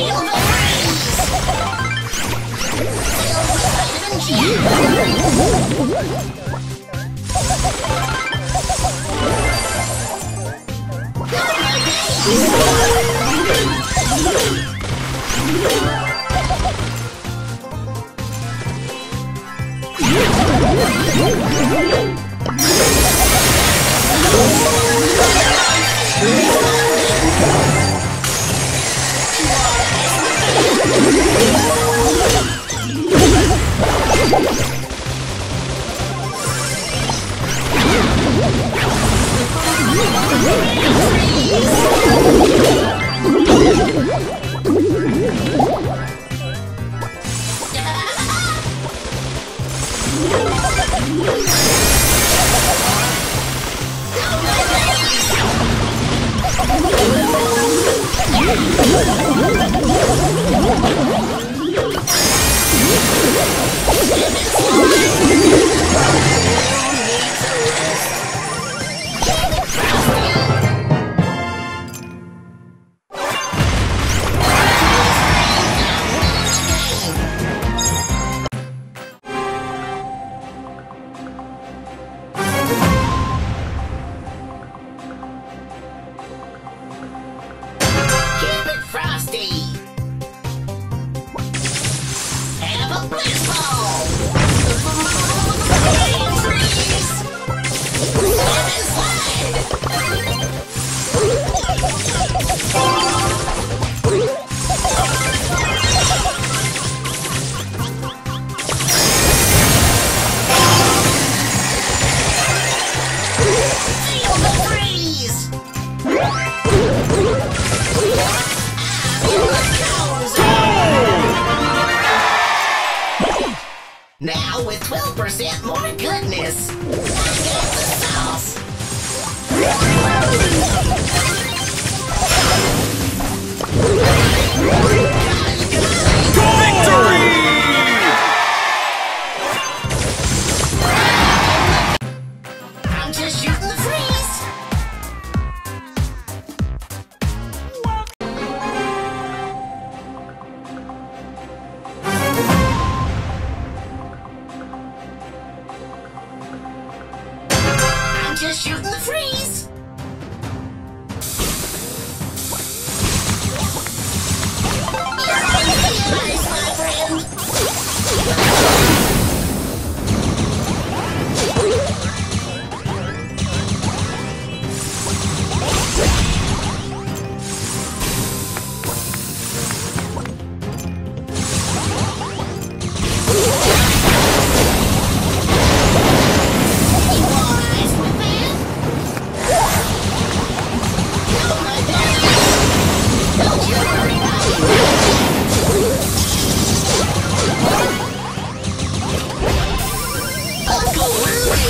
Feel the rain! Keep Now with 12% more goodness. I the sauce. I'm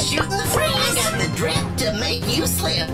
The freeze. I got the drip to make you slip.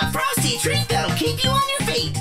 A frosty treat that'll keep you on your feet.